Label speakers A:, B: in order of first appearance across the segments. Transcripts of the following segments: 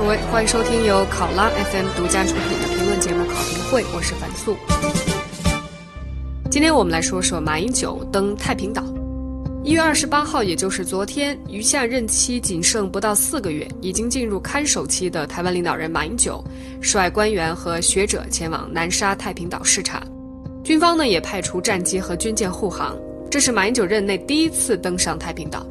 A: 各位，欢迎收听由考拉 FM 独家出品的评论节目《考评会》，我是樊素。今天我们来说说马英九登太平岛。一月二十八号，也就是昨天，余下任期仅剩不到四个月，已经进入看守期的台湾领导人马英九，率官员和学者前往南沙太平岛视察。军方呢也派出战机和军舰护航，这是马英九任内第一次登上太平岛。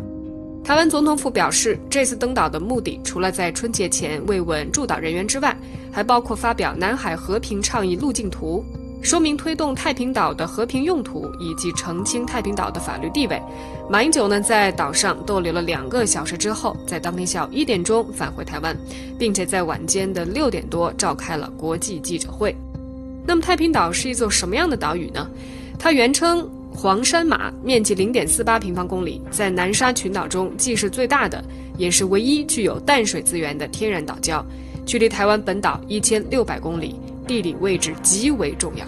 A: 台湾总统府表示，这次登岛的目的，除了在春节前慰问驻岛人员之外，还包括发表南海和平倡议路径图，说明推动太平岛的和平用途，以及澄清太平岛的法律地位。马英九呢，在岛上逗留了两个小时之后，在当天下午一点钟返回台湾，并且在晚间的六点多召开了国际记者会。那么，太平岛是一座什么样的岛屿呢？它原称。黄山马面积零点四八平方公里，在南沙群岛中既是最大的，也是唯一具有淡水资源的天然岛礁，距离台湾本岛一千六百公里，地理位置极为重要。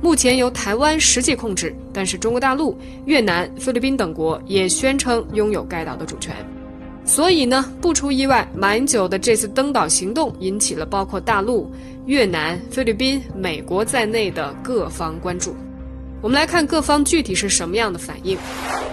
A: 目前由台湾实际控制，但是中国大陆、越南、菲律宾等国也宣称拥有该岛的主权。所以呢，不出意外，马英九的这次登岛行动引起了包括大陆、越南、菲律宾、美国在内的各方关注。我们来看各方具体是什么样的反应。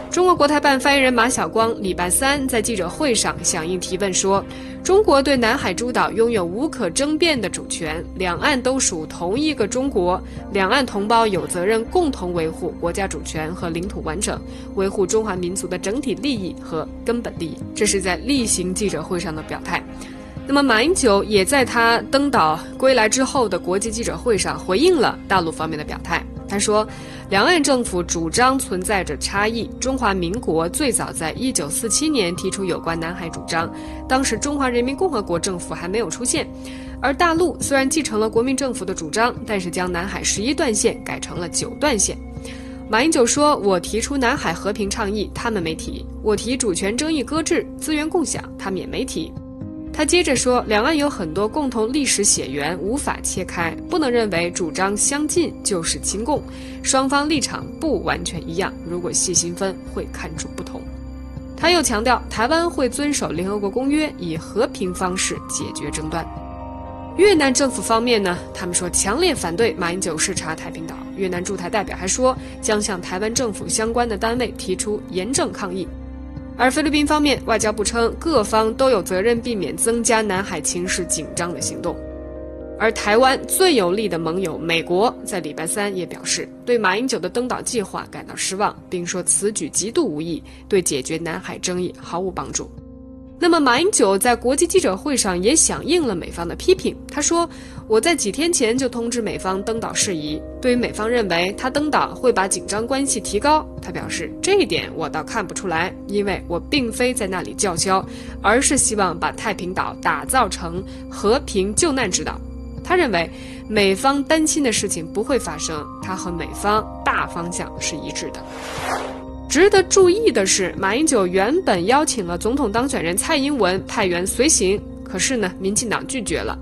A: 中国国台办发言人马晓光礼拜三在记者会上响应提问说：“中国对南海诸岛拥有无可争辩的主权，两岸都属同一个中国，两岸同胞有责任共同维护国家主权和领土完整，维护中华民族的整体利益和根本利益。”这是在例行记者会上的表态。那么，马英九也在他登岛归来之后的国际记者会上回应了大陆方面的表态。他说，两岸政府主张存在着差异。中华民国最早在一九四七年提出有关南海主张，当时中华人民共和国政府还没有出现，而大陆虽然继承了国民政府的主张，但是将南海十一段线改成了九段线。马英九说：“我提出南海和平倡议，他们没提；我提主权争议搁置、资源共享，他们也没提。”他接着说，两岸有很多共同历史血缘，无法切开，不能认为主张相近就是亲共，双方立场不完全一样，如果细心分会看出不同。他又强调，台湾会遵守联合国公约，以和平方式解决争端。越南政府方面呢，他们说强烈反对马英九视察太平岛，越南驻台代表还说将向台湾政府相关的单位提出严正抗议。而菲律宾方面，外交部称各方都有责任避免增加南海情势紧张的行动。而台湾最有力的盟友美国在礼拜三也表示，对马英九的登岛计划感到失望，并说此举极度无益，对解决南海争议毫无帮助。那么，马英九在国际记者会上也响应了美方的批评。他说：“我在几天前就通知美方登岛事宜。对于美方认为他登岛会把紧张关系提高，他表示这一点我倒看不出来，因为我并非在那里叫嚣，而是希望把太平岛打造成和平救难之岛。他认为美方担心的事情不会发生，他和美方大方向是一致的。”值得注意的是，马英九原本邀请了总统当选人蔡英文派员随行，可是呢，民进党拒绝了。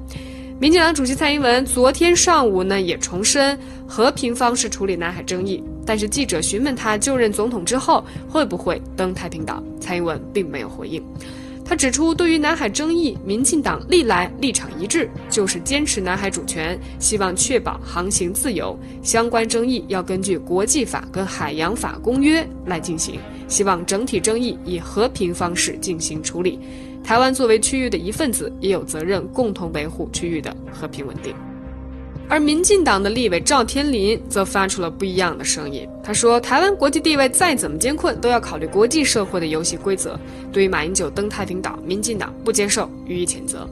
A: 民进党主席蔡英文昨天上午呢，也重申和平方式处理南海争议。但是记者询问他就任总统之后会不会登太平岛，蔡英文并没有回应。他指出，对于南海争议，民进党历来立场一致，就是坚持南海主权，希望确保航行自由。相关争议要根据国际法跟海洋法公约来进行，希望整体争议以和平方式进行处理。台湾作为区域的一份子，也有责任共同维护区域的和平稳定。而民进党的立委赵天麟则发出了不一样的声音。他说：“台湾国际地位再怎么艰困，都要考虑国际社会的游戏规则。对于马英九登太平岛，民进党不接受，予以谴责。”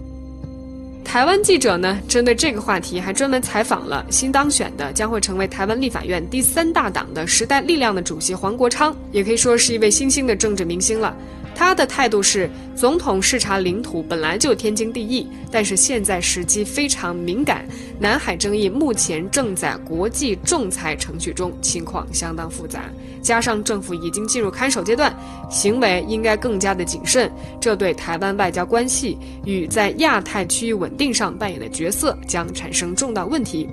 A: 台湾记者呢，针对这个话题，还专门采访了新当选的、将会成为台湾立法院第三大党的时代力量的主席黄国昌，也可以说是一位新兴的政治明星了。他的态度是：总统视察领土本来就天经地义，但是现在时机非常敏感，南海争议目前正在国际仲裁程序中，情况相当复杂，加上政府已经进入看守阶段，行为应该更加的谨慎，这对台湾外交关系与在亚太区域稳定上扮演的角色将产生重大问题。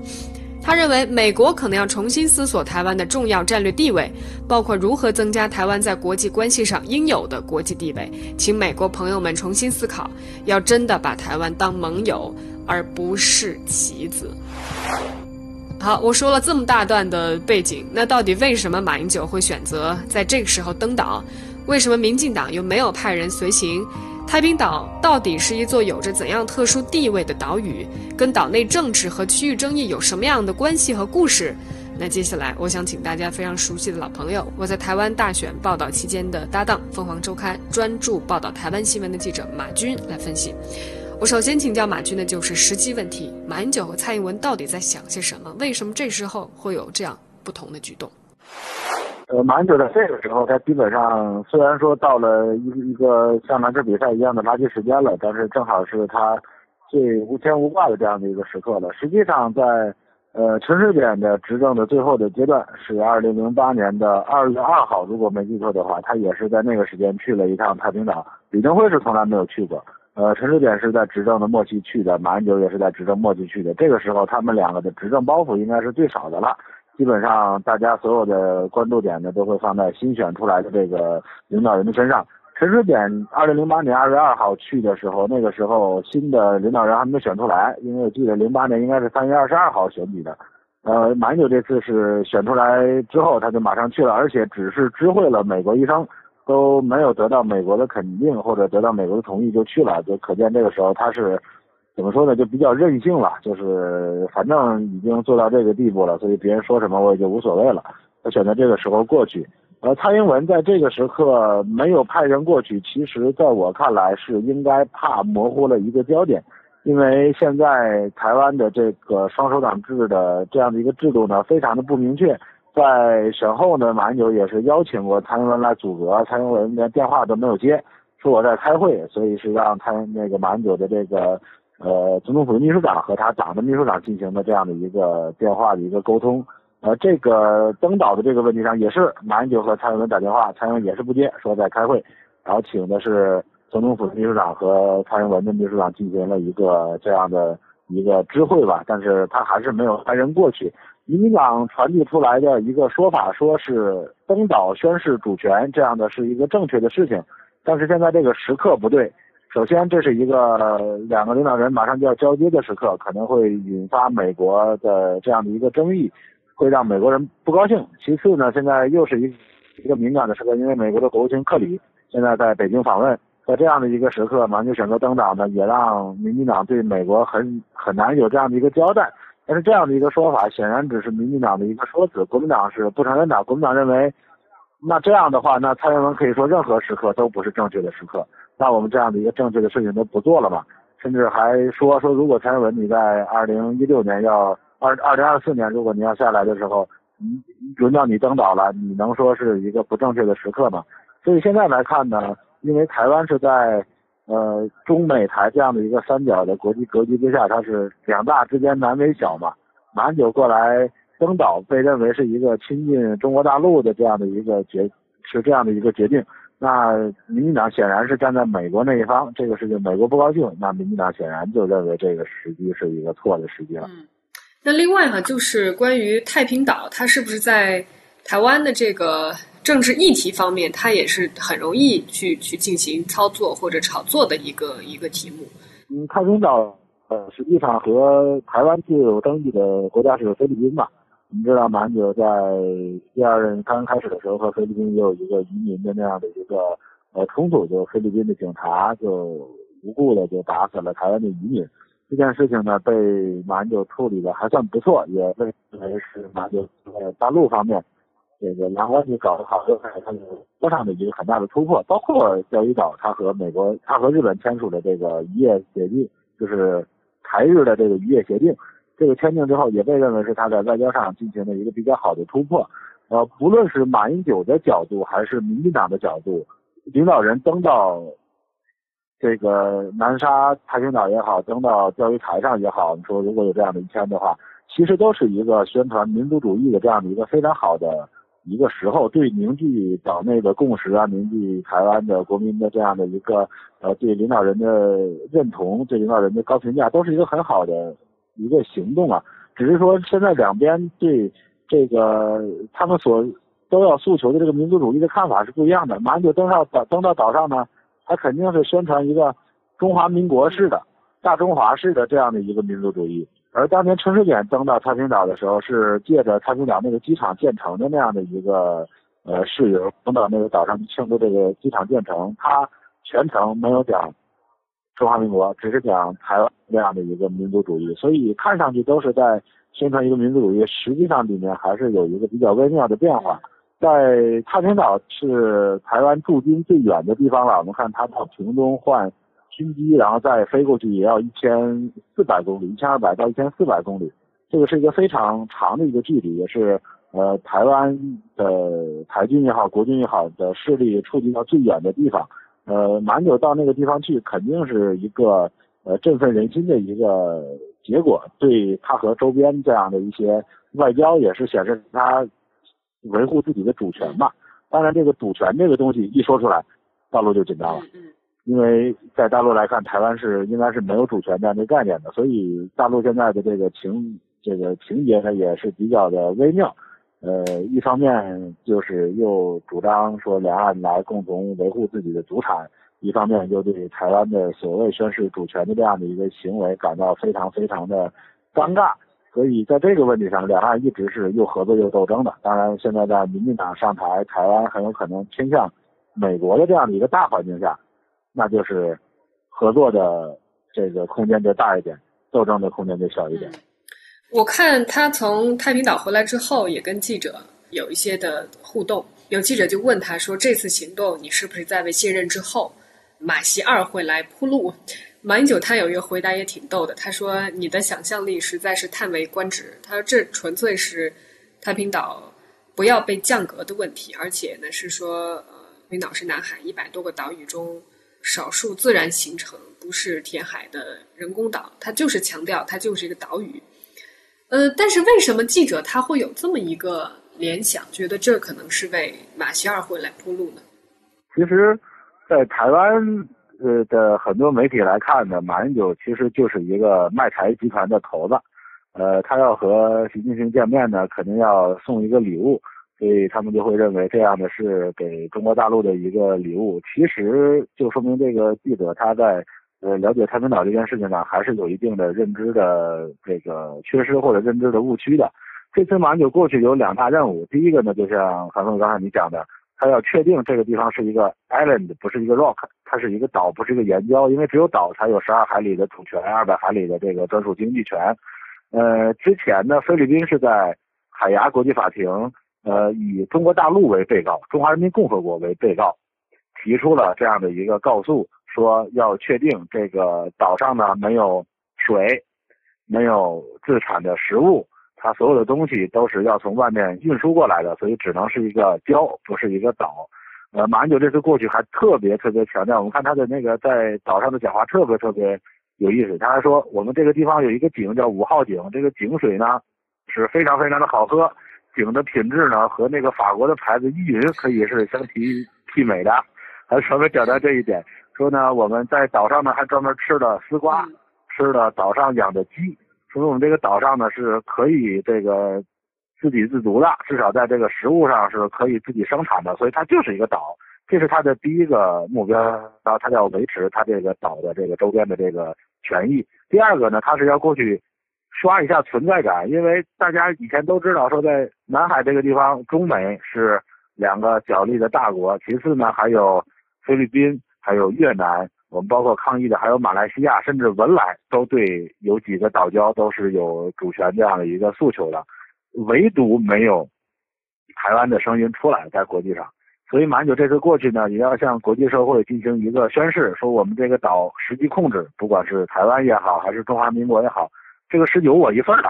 A: 他认为美国可能要重新思索台湾的重要战略地位，包括如何增加台湾在国际关系上应有的国际地位。请美国朋友们重新思考，要真的把台湾当盟友，而不是棋子。好，我说了这么大段的背景，那到底为什么马英九会选择在这个时候登岛？为什么民进党又没有派人随行？太平岛到底是一座有着怎样特殊地位的岛屿？跟岛内政治和区域争议有什么样的关系和故事？那接下来，我想请大家非常熟悉的老朋友，我在台湾大选报道期间的搭档，凤凰周刊专注报道台湾新闻的记者马军来分析。我首先请教马军的就是实际问题：马英九和蔡英文到底在想些什么？为什么这时候会有这样不同的举动？
B: 马英九在这个时候，他基本上虽然说到了一一个像篮球比赛一样的垃圾时间了，但是正好是他最无牵无挂的这样的一个时刻了。实际上，在呃陈水扁的执政的最后的阶段，是二零零八年的二月二号，如果没记错的话，他也是在那个时间去了一趟太平岛。李登辉是从来没有去过，呃，陈水扁是在执政的末期去的，马英九也是在执政末期去的。这个时候，他们两个的执政包袱应该是最少的了。基本上，大家所有的关注点呢，都会放在新选出来的这个领导人的身上。陈水扁二零零八年二月二号去的时候，那个时候新的领导人还没选出来，因为我记得零八年应该是三月二十二号选举的。呃，马英九这次是选出来之后，他就马上去了，而且只是知会了美国医生，都没有得到美国的肯定或者得到美国的同意就去了，就可见这个时候他是。怎么说呢？就比较任性了，就是反正已经做到这个地步了，所以别人说什么我也就无所谓了。他选择这个时候过去，而蔡英文在这个时刻没有派人过去，其实在我看来是应该怕模糊了一个焦点，因为现在台湾的这个双手党制的这样的一个制度呢，非常的不明确。在选后呢，马英九也是邀请过蔡英文来组阁，蔡英文连电话都没有接，说我在开会，所以是让蔡那个马英九的这个。呃，总统府的秘书长和他党的秘书长进行的这样的一个电话的一个沟通，呃，这个登岛的这个问题上也是马英九和蔡英文打电话，蔡英文也是不接，说在开会，然后请的是总统府的秘书长和蔡英文的秘书长进行了一个这样的一个知会吧，但是他还是没有派人过去。民进党传递出来的一个说法，说是登岛宣示主权，这样的是一个正确的事情，但是现在这个时刻不对。首先，这是一个两个领导人马上就要交接的时刻，可能会引发美国的这样的一个争议，会让美国人不高兴。其次呢，现在又是一一个敏感的时刻，因为美国的国务卿克里现在在北京访问，在这样的一个时刻，马上就选择登岛呢，也让民进党对美国很很难有这样的一个交代。但是这样的一个说法，显然只是民进党的一个说辞，国民党是不承认的。国民党认为，那这样的话，那蔡英文可以说任何时刻都不是正确的时刻。那我们这样的一个正确的事情都不做了嘛？甚至还说说，如果蔡英文你在二零一六年要二二零二四年，如果你要下来的时候，你轮到你登岛了，你能说是一个不正确的时刻吗？所以现在来看呢，因为台湾是在呃中美台这样的一个三角的国际格局之下，它是两大之间难为小嘛。马英九过来登岛，被认为是一个亲近中国大陆的这样的一个决，是这样的一个决定。那民进党显然是站在美国那一方，这个事情美国不高兴，那民进党显然就认为这个时机是一个错的时机了。
A: 嗯，那另外哈，就是关于太平岛，它是不是在台湾的这个政治议题方面，它也是很容易去去进行操作或者炒作的一个一个题目？
B: 嗯，太平岛呃，实际上和台湾具有争议的国家是菲律宾嘛。你知道马英九在第二任刚开始的时候和菲律宾也有一个移民的那样的一个呃冲突，就菲律宾的警察就无故的就打死了台湾的移民。这件事情呢被马英九处理的还算不错，也被认为是马英九在大陆方面这个两关系搞得好，又开始他的多上的一个很大的突破。包括钓鱼岛，他和美国、他和日本签署的这个渔业协定，就是台日的这个渔业协定。这个签订之后，也被认为是他在外交上进行了一个比较好的突破。呃，不论是马英九的角度，还是民进党的角度，领导人登到这个南沙太平岛也好，登到钓鱼台上也好，你说如果有这样的一签的话，其实都是一个宣传民族主义的这样的一个非常好的一个时候，对凝聚岛内的共识啊，凝聚台湾的国民的这样的一个呃对领导人的认同，对领导人的高评价，都是一个很好的。一个行动啊，只是说现在两边对这个他们所都要诉求的这个民族主义的看法是不一样的。马英九登上岛登到岛上呢，他肯定是宣传一个中华民国式的、大中华式的这样的一个民族主义。而当年陈水扁登到太平岛的时候，是借着太平岛那个机场建成的那样的一个呃事由，登到那个岛上庆祝这个机场建成。他全程没有讲中华民国，只是讲台湾那样的一个民族主义。所以看上去都是在宣传一个民族主义，实际上里面还是有一个比较微妙的变化。在太平岛是台湾驻军最远的地方了，我们看他到屏东换。军机，然后再飞过去也要一千四百公里，一千二百到一千四百公里，这个是一个非常长的一个距离，也是呃台湾的台军也好，国军也好的势力触及到最远的地方。呃，马英九到那个地方去，肯定是一个呃振奋人心的一个结果，对他和周边这样的一些外交也是显示他维护自己的主权嘛。当然，这个主权这个东西一说出来，大陆就紧张了。因为在大陆来看，台湾是应该是没有主权这样的概念的，所以大陆现在的这个情这个情节呢也是比较的微妙。呃，一方面就是又主张说两岸来共同维护自己的主产，一方面又对台湾的所谓宣示主权的这样的一个行为感到非常非常的尴尬。所以在这个问题上，两岸一直是又合作又斗争的。当然，现在在民进党上台，台湾很有可能偏向美国的这样的一个大环境下。那就是合作的这个空间就大一点，斗争的空间就小一点。
A: 我看他从太平岛回来之后，也跟记者有一些的互动。有记者就问他说：“这次行动，你是不是在为卸任之后马习二会来铺路？”马英九他有一个回答也挺逗的，他说：“你的想象力实在是叹为观止。”他说：“这纯粹是太平岛不要被降格的问题，而且呢是说，呃，太平岛是南海一百多个岛屿中。”少数自然形成，不是填海的人工岛，它就是强调它就是一个岛屿。呃，但是为什么记者他会有这么一个联想，觉得这可能是为马歇尔会来铺路呢？
B: 其实，在台湾呃的很多媒体来看呢，马英九其实就是一个卖台集团的头子。呃，他要和习近平见面呢，肯定要送一个礼物。所以他们就会认为这样的是给中国大陆的一个礼物，其实就说明这个记者他在呃了解太平岛这件事情呢还是有一定的认知的这个缺失或者认知的误区的。这次马英九过去有两大任务，第一个呢就像韩总刚才你讲的，他要确定这个地方是一个 island，不是一个 rock，它是一个岛，不是一个岩礁，因为只有岛才有十二海里的主权，二百海里的这个专属经济权。呃，之前呢，菲律宾是在海牙国际法庭。呃，以中国大陆为被告，中华人民共和国为被告，提出了这样的一个告诉，说要确定这个岛上呢没有水，没有自产的食物，它所有的东西都是要从外面运输过来的，所以只能是一个礁，不是一个岛。呃，马英九这次过去还特别特别强调，我们看他的那个在岛上的讲话特别特别有意思，他还说我们这个地方有一个井叫五号井，这个井水呢是非常非常的好喝。井的品质呢，和那个法国的牌子依云可以是相提媲美的，还稍微表达这一点。说呢，我们在岛上呢还专门吃了丝瓜，吃了岛上养的鸡，说我们这个岛上呢是可以这个自给自足的，至少在这个食物上是可以自己生产的，所以它就是一个岛，这是它的第一个目标。然后它要维持它这个岛的这个周边的这个权益。第二个呢，它是要过去。刷一下存在感，因为大家以前都知道说，在南海这个地方，中美是两个角力的大国。其次呢，还有菲律宾，还有越南，我们包括抗议的还有马来西亚，甚至文莱都对有几个岛礁都是有主权这样的一个诉求的，唯独没有台湾的声音出来在国际上。所以马英九这次过去呢，也要向国际社会进行一个宣誓，说我们这个岛实际控制，不管是台湾也好，还是中华民国也好。这个是有我一份的，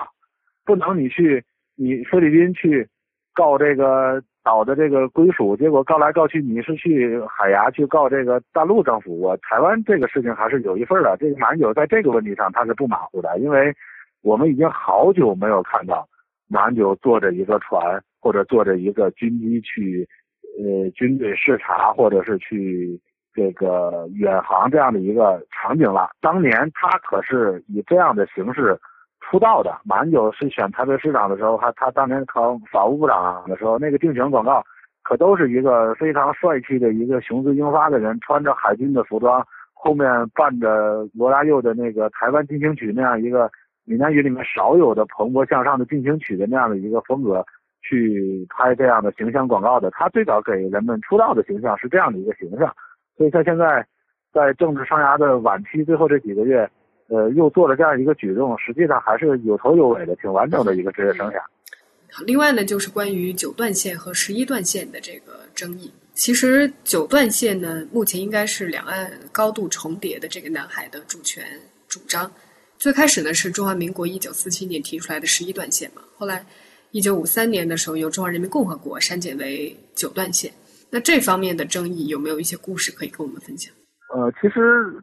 B: 不能你去你菲律宾去告这个岛的这个归属，结果告来告去你是去海牙去告这个大陆政府，我台湾这个事情还是有一份的。这个马英九在这个问题上他是不马虎的，因为我们已经好久没有看到马英九坐着一个船或者坐着一个军机去呃军队视察或者是去。这个远航这样的一个场景了，当年他可是以这样的形式出道的。马英九是选台北市长的时候，还他当年考法务部长的时候，那个竞选广告可都是一个非常帅气的一个雄姿英发的人，穿着海军的服装，后面伴着罗大佑的那个《台湾进行曲》那样一个闽南语里面少有的蓬勃向上的进行曲的那样的一个风格去拍这样的形象广告的。他最早给人们出道的形象是这样的一个形象，所以他现在。在政治生涯的晚期，最后这几个月，呃，又做了这样一个举动，实际上还是有头有尾的，挺完整的一个职业生涯。
A: 另外呢，就是关于九段线和十一段线的这个争议。其实九段线呢，目前应该是两岸高度重叠的这个南海的主权主张。最开始呢，是中华民国一九四七年提出来的十一段线嘛，后来一九五三年的时候，由中华人民共和国删减为九段线。那这方面的争议有没有一些故事可以跟我们分享？
B: 呃，其实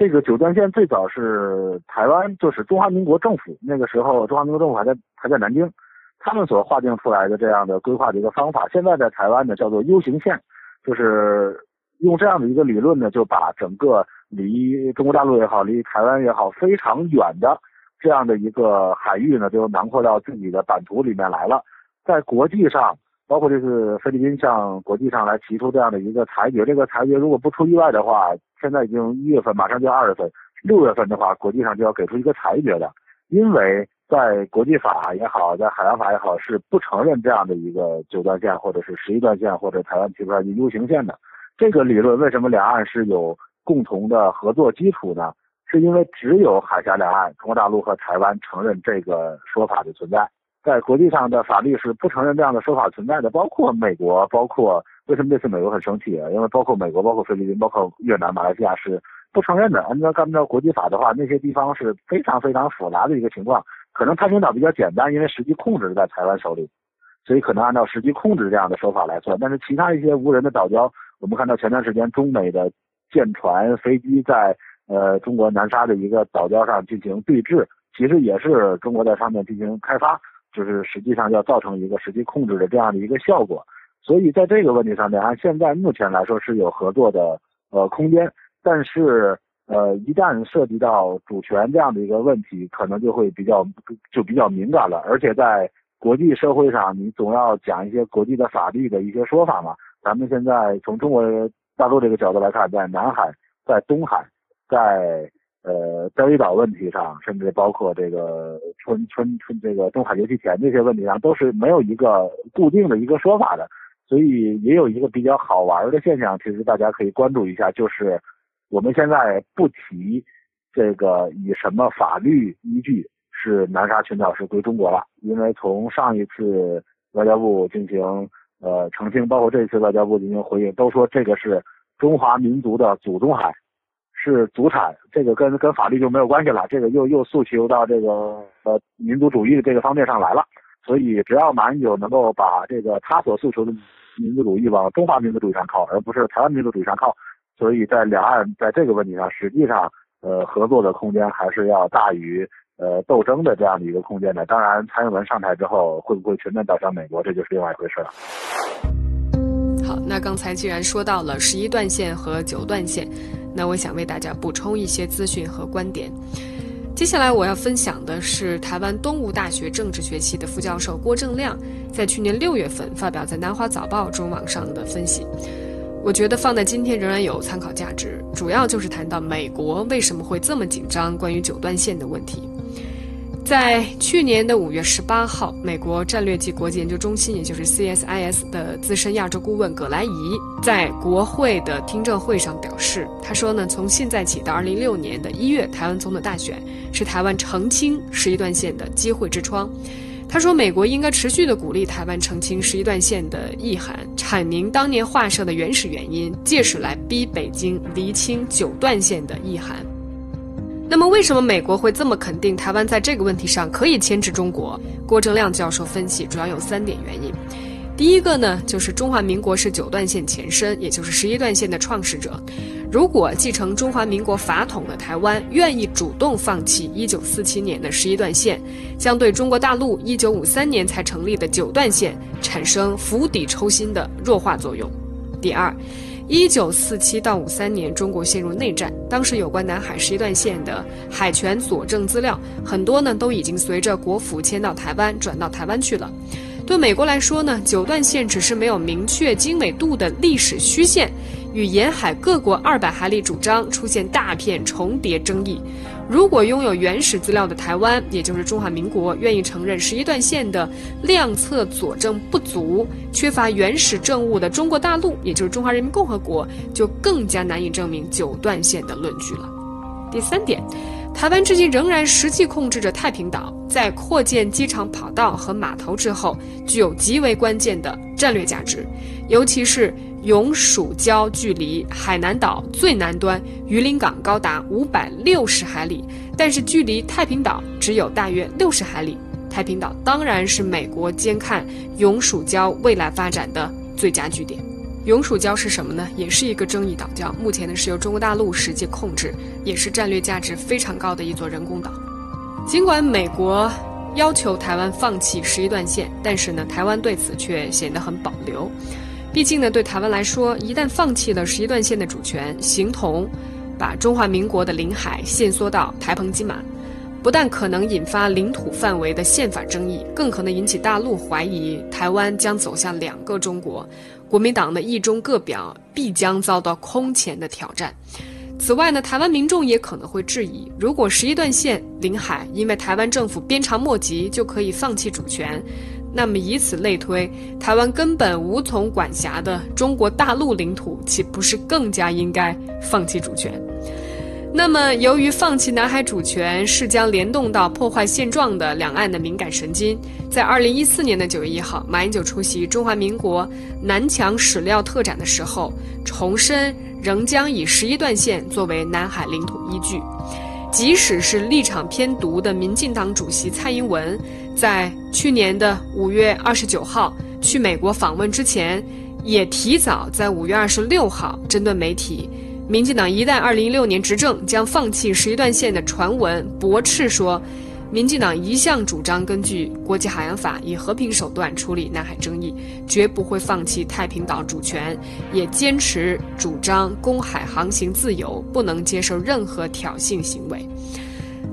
B: 这个九段线最早是台湾，就是中华民国政府那个时候，中华民国政府还在还在南京，他们所划定出来的这样的规划的一个方法。现在在台湾呢，叫做 U 型线，就是用这样的一个理论呢，就把整个离中国大陆也好，离台湾也好非常远的这样的一个海域呢，就囊括到自己的版图里面来了，在国际上。包括这次菲律宾向国际上来提出这样的一个裁决，这个裁决如果不出意外的话，现在已经一月份，马上就要二月份，六月份的话，国际上就要给出一个裁决的，因为在国际法也好，在海洋法也好，是不承认这样的一个九段线或者是十一段线或者台湾提出来的 U 型线的。这个理论为什么两岸是有共同的合作基础呢？是因为只有海峡两岸，中国大陆和台湾承认这个说法的存在。在国际上的法律是不承认这样的说法存在的，包括美国，包括为什么这次美国很生气啊？因为包括美国、包括菲律宾、包括越南、马来西亚是不承认的。按照按照国际法的话，那些地方是非常非常复杂的一个情况。可能太平岛比较简单，因为实际控制在台湾手里，所以可能按照实际控制这样的说法来算。但是其他一些无人的岛礁，我们看到前段时间中美的舰船、飞机在呃中国南沙的一个岛礁上进行对峙，其实也是中国在上面进行开发。就是实际上要造成一个实际控制的这样的一个效果，所以在这个问题上面，按现在目前来说是有合作的呃空间，但是呃一旦涉及到主权这样的一个问题，可能就会比较就比较敏感了，而且在国际社会上，你总要讲一些国际的法律的一些说法嘛。咱们现在从中国大陆这个角度来看，在南海、在东海、在。呃，钓鱼岛问题上，甚至包括这个春春春这个东海油气田这些问题上，都是没有一个固定的一个说法的。所以也有一个比较好玩的现象，其实大家可以关注一下，就是我们现在不提这个以什么法律依据是南沙群岛是归中国了，因为从上一次外交部进行呃澄清，包括这次外交部进行回应，都说这个是中华民族的祖宗海。是祖产，这个跟跟法律就没有关系了，这个又又诉求到这个呃民族主义的这个方面上来了。所以只要马英九能够把这个他所诉求的民族主义往中华民族主义上靠，而不是台湾民族主义上靠，所以在两岸在这个问题上，实际上呃合作的空间还是要大于呃斗争的这样的一个空间的。当然，蔡英文上台之后会不会全面倒向美国，这就是另外一回事了。
A: 好，那刚才既然说到了十一段线和九段线。那我想为大家补充一些资讯和观点。接下来我要分享的是台湾东吴大学政治学系的副教授郭正亮在去年六月份发表在《南华早报》中网上的分析，我觉得放在今天仍然有参考价值。主要就是谈到美国为什么会这么紧张关于九段线的问题。在去年的五月十八号，美国战略及国际研究中心，也就是 CSIS 的资深亚洲顾问葛莱仪在国会的听证会上表示，他说呢，从现在起到二零一六年的一月，台湾总统大选是台湾澄清十一段线的机会之窗。他说，美国应该持续的鼓励台湾澄清十一段线的意涵，阐明当年划设的原始原因，届时来逼北京厘清九段线的意涵。那么，为什么美国会这么肯定台湾在这个问题上可以牵制中国？郭正亮教授分析，主要有三点原因。第一个呢，就是中华民国是九段线前身，也就是十一段线的创始者。如果继承中华民国法统的台湾愿意主动放弃一九四七年的十一段线，将对中国大陆一九五三年才成立的九段线产生釜底抽薪的弱化作用。第二。一九四七到五三年，中国陷入内战，当时有关南海十一段线的海权佐证资料很多呢，都已经随着国府迁到台湾，转到台湾去了。对美国来说呢，九段线只是没有明确经纬度的历史虚线，与沿海各国二百海里主张出现大片重叠争议。如果拥有原始资料的台湾，也就是中华民国，愿意承认十一段线的量测佐证不足，缺乏原始证物的中国大陆，也就是中华人民共和国，就更加难以证明九段线的论据了。第三点，台湾至今仍然实际控制着太平岛，在扩建机场跑道和码头之后，具有极为关键的战略价值，尤其是。永暑礁距离海南岛最南端榆林港高达五百六十海里，但是距离太平岛只有大约六十海里。太平岛当然是美国监看永暑礁未来发展的最佳据点。永暑礁是什么呢？也是一个争议岛礁，目前呢是由中国大陆实际控制，也是战略价值非常高的一座人工岛。尽管美国要求台湾放弃十一段线，但是呢，台湾对此却显得很保留。毕竟呢，对台湾来说，一旦放弃了十一段线的主权，形同把中华民国的领海限缩到台澎金马，不但可能引发领土范围的宪法争议，更可能引起大陆怀疑台湾将走向两个中国。国民党的一中各表必将遭到空前的挑战。此外呢，台湾民众也可能会质疑：如果十一段线领海因为台湾政府鞭长莫及就可以放弃主权？那么以此类推，台湾根本无从管辖的中国大陆领土，岂不是更加应该放弃主权？那么，由于放弃南海主权是将联动到破坏现状的两岸的敏感神经，在二零一四年的九月一号，马英九出席中华民国南墙史料特展的时候，重申仍将以十一段线作为南海领土依据。即使是立场偏独的民进党主席蔡英文，在去年的五月二十九号去美国访问之前，也提早在五月二十六号针对媒体，民进党一旦二零一六年执政将放弃十一段线的传闻驳斥说。民进党一向主张根据国际海洋法以和平手段处理南海争议，绝不会放弃太平岛主权，也坚持主张公海航行自由，不能接受任何挑衅行为。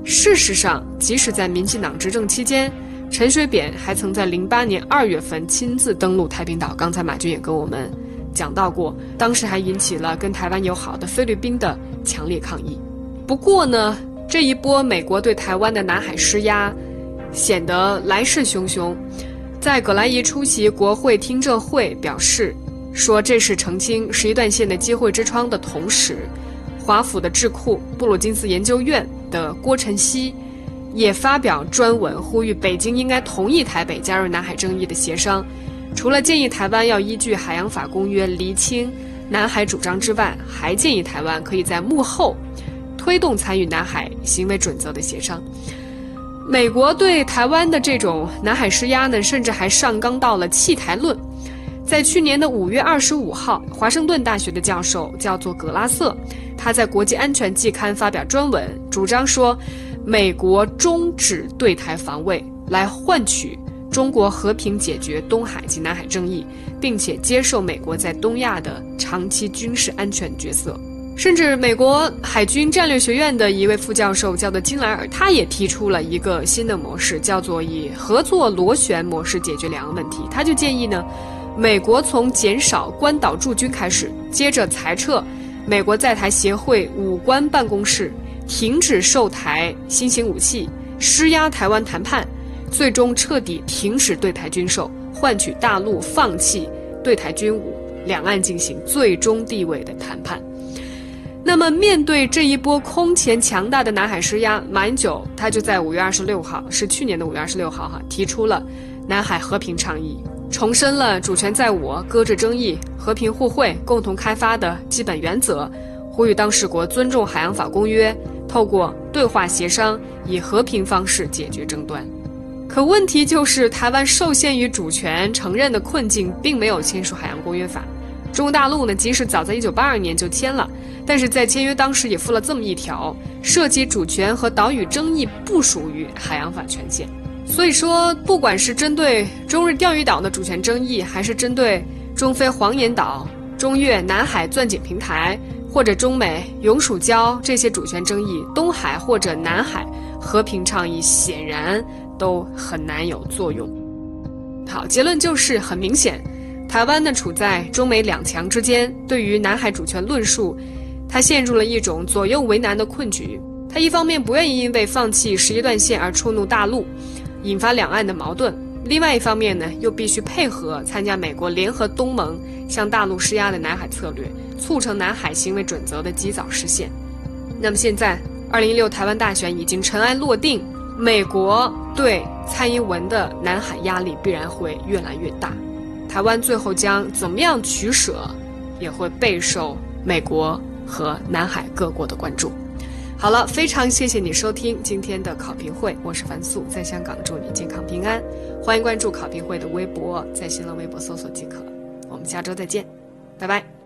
A: 事实上，即使在民进党执政期间，陈水扁还曾在零八年二月份亲自登陆太平岛。刚才马军也跟我们讲到过，当时还引起了跟台湾友好的菲律宾的强烈抗议。不过呢。这一波美国对台湾的南海施压，显得来势汹汹。在葛莱仪出席国会听证会表示说这是澄清十一段线的机会之窗的同时，华府的智库布鲁金斯研究院的郭晨曦也发表专文，呼吁北京应该同意台北加入南海争议的协商。除了建议台湾要依据海洋法公约厘清南海主张之外，还建议台湾可以在幕后。推动参与南海行为准则的协商。美国对台湾的这种南海施压呢，甚至还上纲到了弃台论。在去年的五月二十五号，华盛顿大学的教授叫做格拉瑟，他在《国际安全季刊》发表专文，主张说，美国终止对台防卫，来换取中国和平解决东海及南海争议，并且接受美国在东亚的长期军事安全角色。甚至美国海军战略学院的一位副教授叫做金莱尔，他也提出了一个新的模式，叫做以合作螺旋模式解决两岸问题。他就建议呢，美国从减少关岛驻军开始，接着裁撤美国在台协会武官办公室，停止售台新型武器，施压台湾谈判，最终彻底停止对台军售，换取大陆放弃对台军武，两岸进行最终地位的谈判。那么，面对这一波空前强大的南海施压，马英九他就在五月二十六号，是去年的五月二十六号哈，提出了南海和平倡议，重申了主权在我、搁置争议、和平互惠、共同开发的基本原则，呼吁当事国尊重海洋法公约，透过对话协商，以和平方式解决争端。可问题就是，台湾受限于主权承认的困境，并没有签署海洋公约法。中国大陆呢，即使早在一九八二年就签了，但是在签约当时也附了这么一条：涉及主权和岛屿争议不属于海洋法权限。所以说，不管是针对中日钓鱼岛的主权争议，还是针对中非黄岩岛中越、南海钻井平台，或者中美永暑礁这些主权争议，东海或者南海和平倡议显然都很难有作用。好，结论就是很明显，台湾呢处在中美两强之间，对于南海主权论述，他陷入了一种左右为难的困局。他一方面不愿意因为放弃十一段线而触怒大陆，引发两岸的矛盾；另外一方面呢，又必须配合参加美国联合东盟向大陆施压的南海策略，促成南海行为准则的及早实现。那么现在，二零一六台湾大选已经尘埃落定，美国对蔡英文的南海压力必然会越来越大，台湾最后将怎么样取舍，也会备受美国和南海各国的关注。好了，非常谢谢你收听今天的考评会，我是樊素，在香港祝你健康平安。欢迎关注考评会的微博，在新浪微博搜索即可。我们下周再见，拜拜。